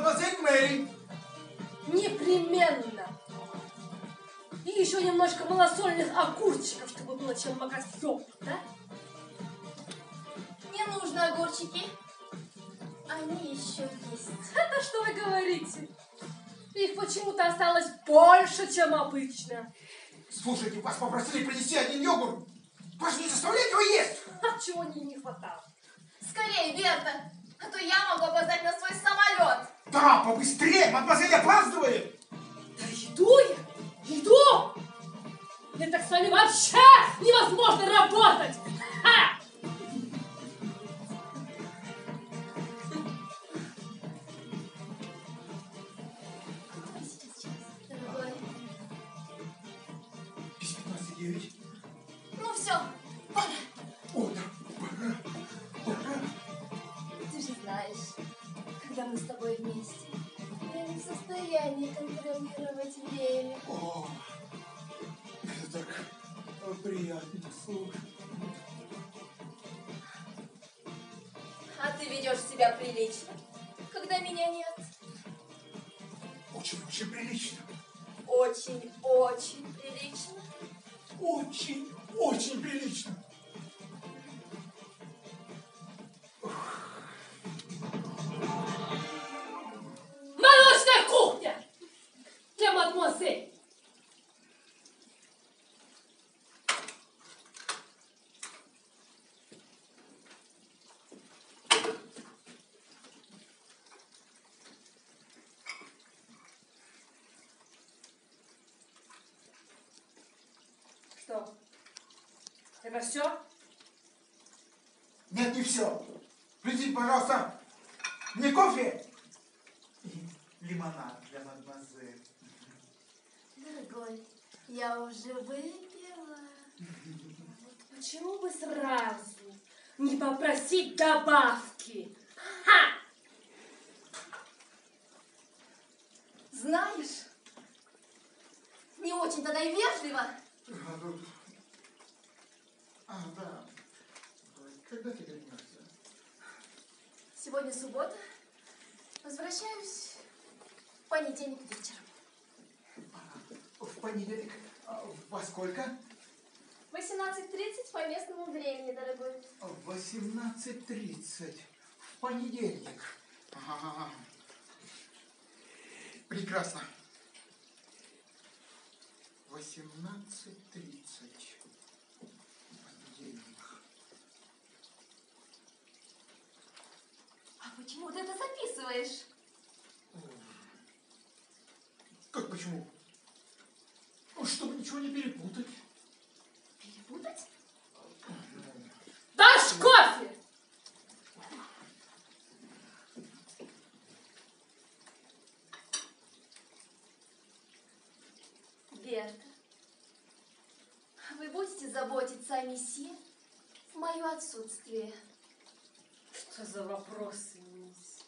мадемуазель Мэри. Непременно. И еще немножко малосольных огурчиков, чтобы было чем макать йогурт, да? Не нужно огурчики. Они еще есть. Это что вы говорите? Их почему-то осталось больше, чем обычно. Слушайте, вас попросили принести один йогурт. Прошу не заставлять его есть. А чего не, не хватало? Скорее, Берта, а то я могу опоздать на свой самолет. Да, побыстрее, мадемуазель опаздывает. Да иду я, иду. Мне так с вами вообще невозможно работать. Ха! Без 15 приятно слушать. А ты ведешь себя прилично, когда меня нет. Очень-очень прилично. Очень-очень прилично. Очень-очень прилично. Молочная кухня! Для мадемуазель! Что? Это все? Нет, не все. Принесите, пожалуйста, мне кофе и лимонад для мадемуазель. Дорогой, я уже выпила. Почему бы сразу не попросить добавки? Ха! Знаешь, не очень тогда и вежливо. А, тут- а, да. Когда ты вернешься? Сегодня суббота. Возвращаюсь в понедельник вечером. А, В понедельник. А, Во сколько? 18.30 по местному времени, дорогой. В 18.30. В понедельник. Ага. Прекрасно. 18.30. Понедельник. А почему ты это записываешь? Как почему? Ну, чтобы ничего не перепутать. Перепутать? Дашь кофе? Берта, вы будете заботиться о месье отсутствие? Что за вопросы, мисс?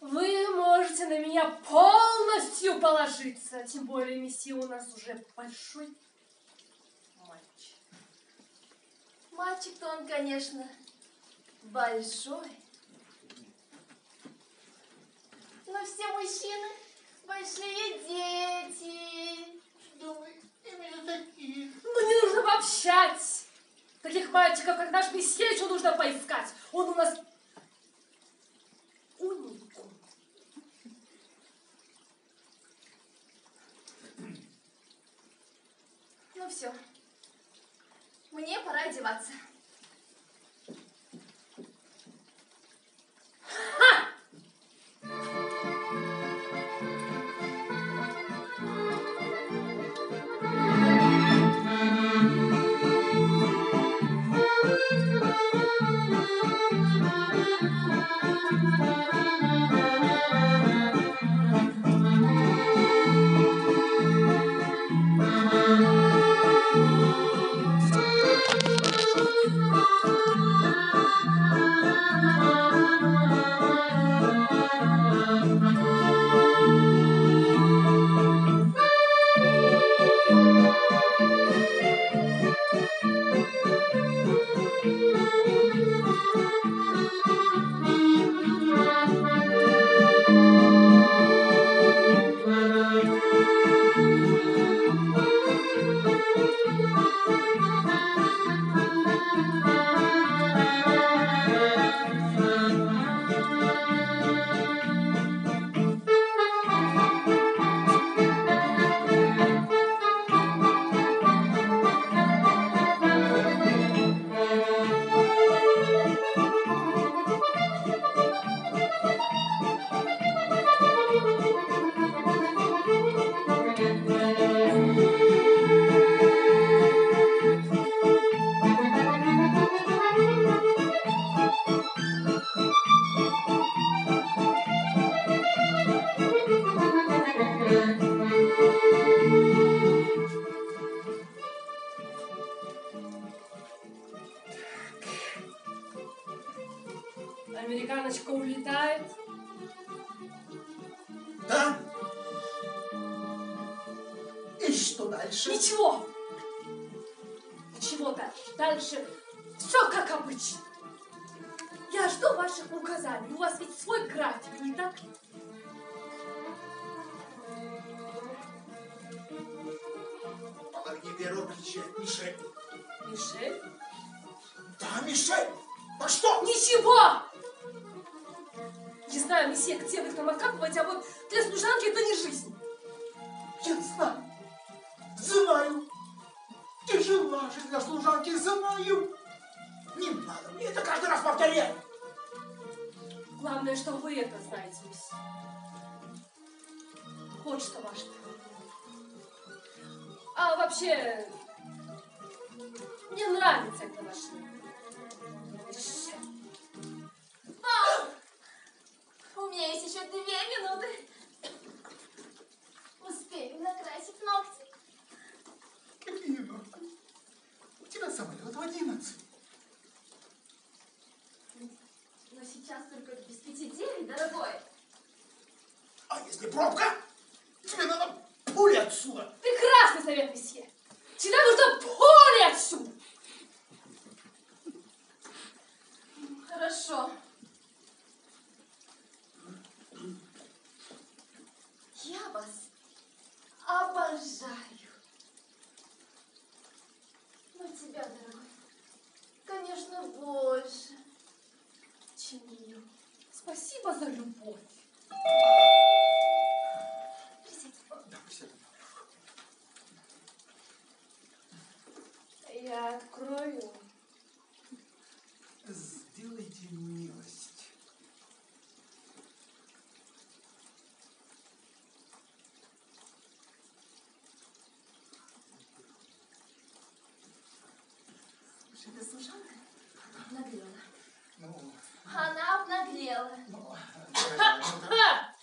Вы можете на меня полностью положиться. Тем более, месье у нас уже большой мальчик. Мальчик-то он, конечно, большой. Но все мужчины большие дети. Вы именно такие? Ну, не нужно пообщать. Таких мальчиков, как наш месьечу, нужно поискать. Он у нас уникум. Ну все, мне пора одеваться. Ха! Яночка улетает. Да? И что дальше? Ничего. Ничего дальше. Дальше все как обычно. Я жду ваших указаний. У вас ведь свой график, не так? Помоги первую кричать, Мишель. Мишель? Да, Мишель! А что? Ничего! Где вы там откапываете, а вот для служанки это не жизнь. Я знаю. Знаю. Тяжела жизнь для служанки, знаю. Не надо мне это каждый раз повторять. Главное, что вы это знаете, месье. Вот что важно. А вообще, мне нравится это ваше. У меня есть еще две минуты. Успею накрасить ногти. Лина, у тебя самолет в одиннадцать. Но сейчас только без пяти девять, дорогой. А если пробка? Тебе надо пули отсюда. Прекрасный совет, месье. Тебе нужно поле отсюда. Хорошо. Я вас обожаю. Но тебя, дорогой, конечно, больше, чем ее. Спасибо за любовь. Присядь. Да, присядем. Я открою. Сделайте милость. Эта служанка обнаглела. Ну, Она обнаглела. ну, Ха!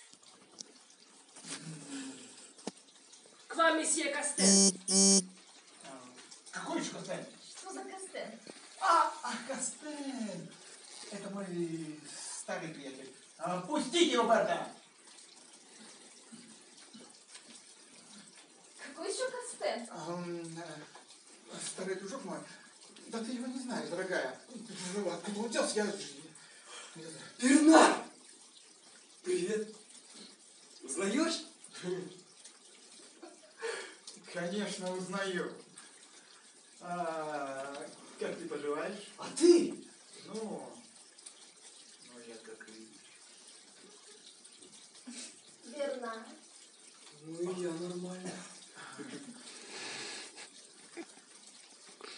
К вам, месье Костель. а, Какой еще Костель? Что за костель? А, а, Костель. Это мой старый приятель. А, Пустите его, Берта. Какой еще костель? Ам, э, Старый дружок мой. Да ты его не знаешь, дорогая. Ну, откуда он взялся, я... я- Бернар! Привет! Узнаешь? Конечно, узнаю. А, как ты поживаешь? А ты? Ну, ну я как и... Верна. Ну и я нормально.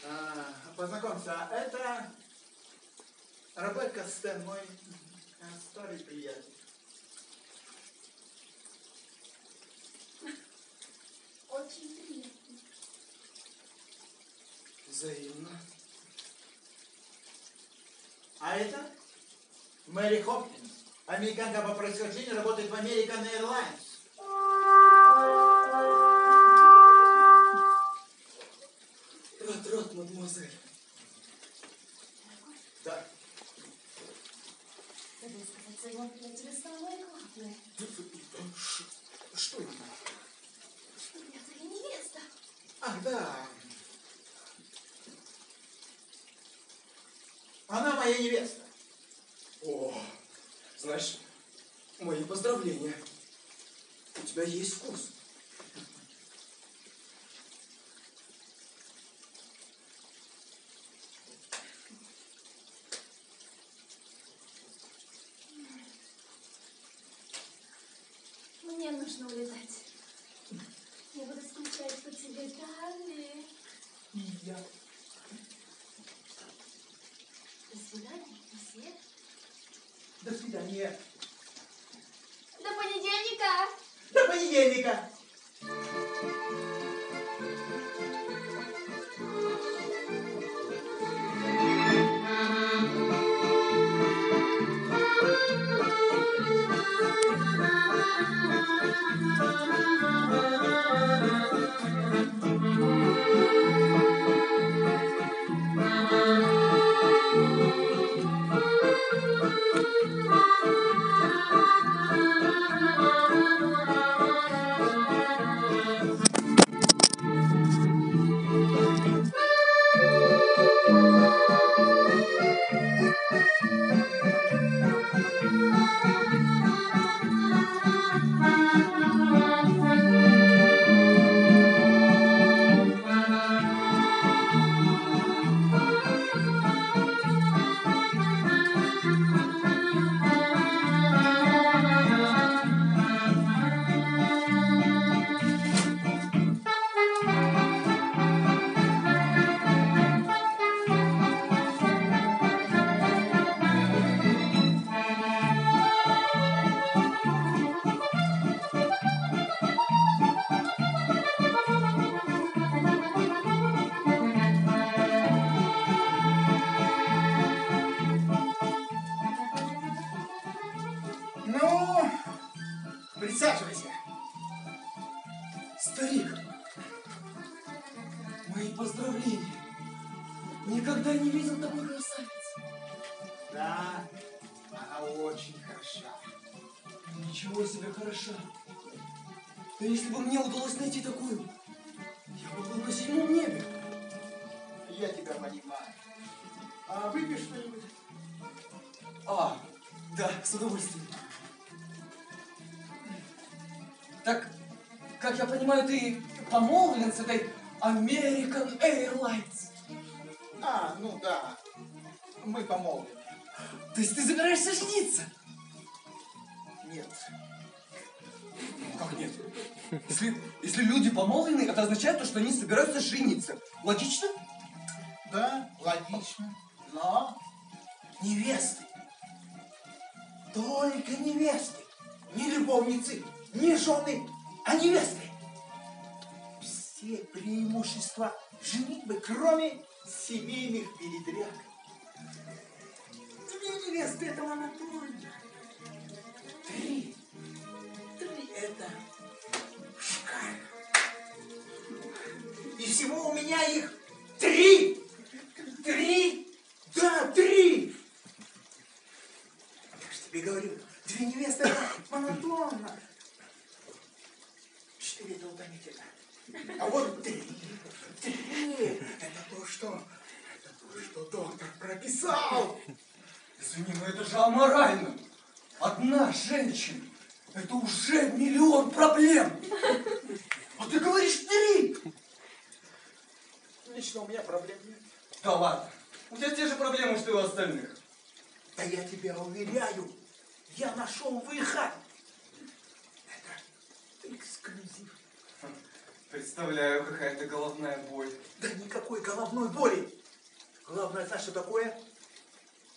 А, познакомься, это Ребекка Стэн, мой э, старый приятель. Очень приятно. Взаимно. А это Мэри Хопкинс, американка по происхождению, работает в American Airlines. Рад, рад, мадемуазель. Да. Забыл сказать своему приятелю самое главное. Что это? Что я твоя невеста. Ах, да. Она моя невеста. О, знаешь, мои поздравления. У тебя есть вкус. Мне нужно улетать. Я буду скучать по тебе далее. И я. До свидания, месье. До свидания. До понедельника. До понедельника. Thank понимаю. А выпьешь что-нибудь? А, да, с удовольствием. Так, как я понимаю, ты помолвлен с этой American Airlines. А, ну да. Мы помолвлены. То есть ты собираешься жениться? Нет. Как нет? Если, если люди помолвлены, это означает, то, что они собираются жениться. Логично? Да, логично. Но невесты. Только невесты. Не любовницы, не жены, а невесты. Все преимущества женитьбы, кроме семейных передряг. Две невесты этого натурально. Три. Три это шикарно. И всего у меня их три. Три? Да, три. Я же тебе говорю, две невесты это монотонно. Четыре это утомительно. А вот три. Три. Это то, что... Это то, что доктор прописал. Извини, но это же аморально. Одна женщина. Это уже миллион проблем. А ты говоришь три. Лично у меня проблем нет. Да ладно. У тебя те же проблемы, что и у остальных. Да я тебя уверяю, я нашел выход. Это эксклюзив. Представляю, какая-то головная боль. Да никакой головной боли. Главное, знаешь, что такое?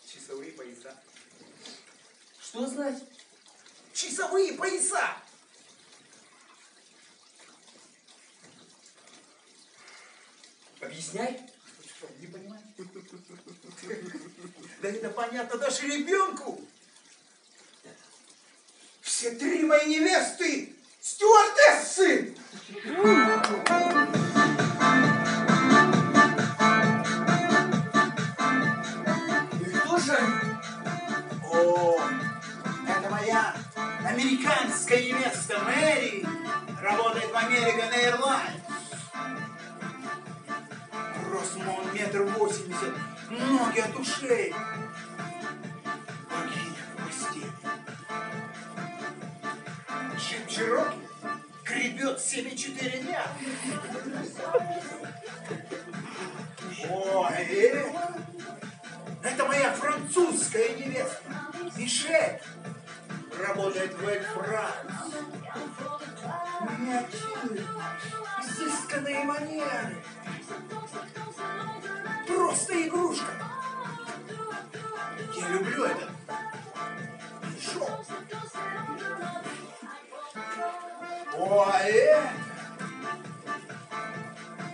Часовые пояса. Что знать? Часовые пояса! Объясняй. Понимаешь? Да это понятно даже ребенку. Все три мои невесты стюардессы! Изысканные манеры. Просто игрушка. Я люблю это. Шоу. О, а это?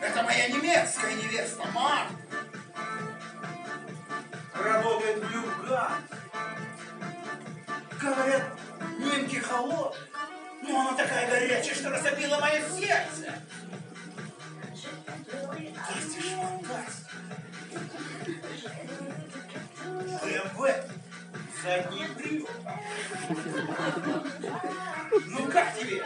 Это моя немецкая невеста, Марк. Работает в Люган. Говорят, немки холодные. Но она такая горячая, что разобила мое сердце. И шмандась. БМВ. Задний привод. Ну как тебе?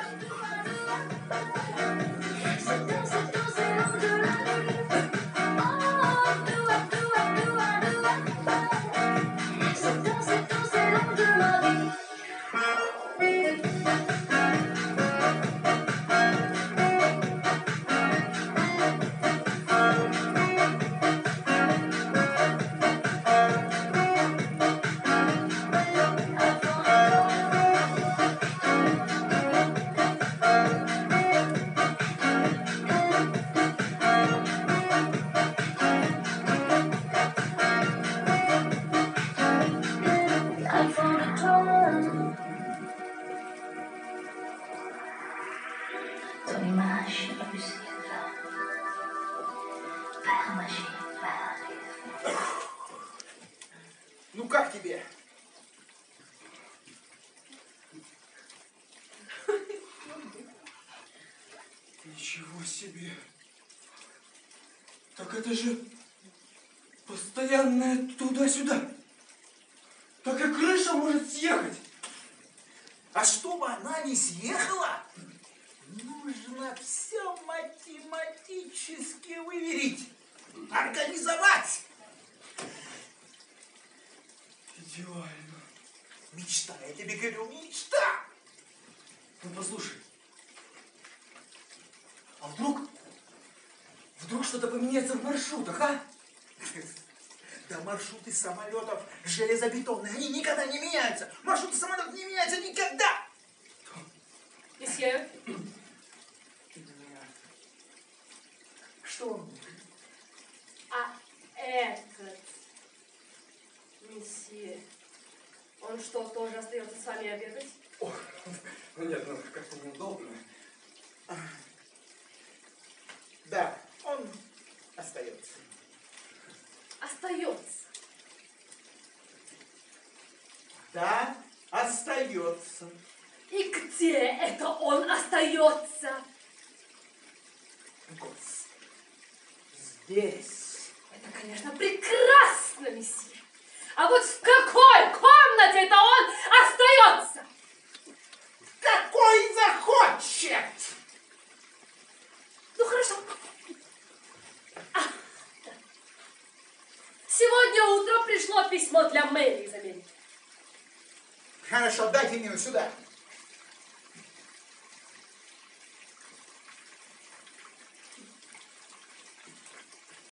Так это же постоянное туда-сюда. Так и крыша может съехать. А чтобы она не съехала, нужно все математически выверить, организовать. Идеально. Мечта, я тебе говорю, мечта. Ну послушай. А вдруг... Что-то поменяется в маршрутах, а? Да маршруты самолетов железобетонные, они никогда не меняются. Маршруты самолетов не меняются никогда. Месье, Что он? а этот месье, он что, тоже остается с вами обедать? Ох, ну нет, ну как-то неудобно. Да, он остается. Остается. Да, остается. И где это он остается? Гос. Здесь. Это, конечно, прекрасно, месье. А вот в какой комнате это он остается? Какой захочет! Ну, хорошо. А, да. Сегодня утром пришло письмо для Мэри из Америки. Хорошо, дайте мне сюда.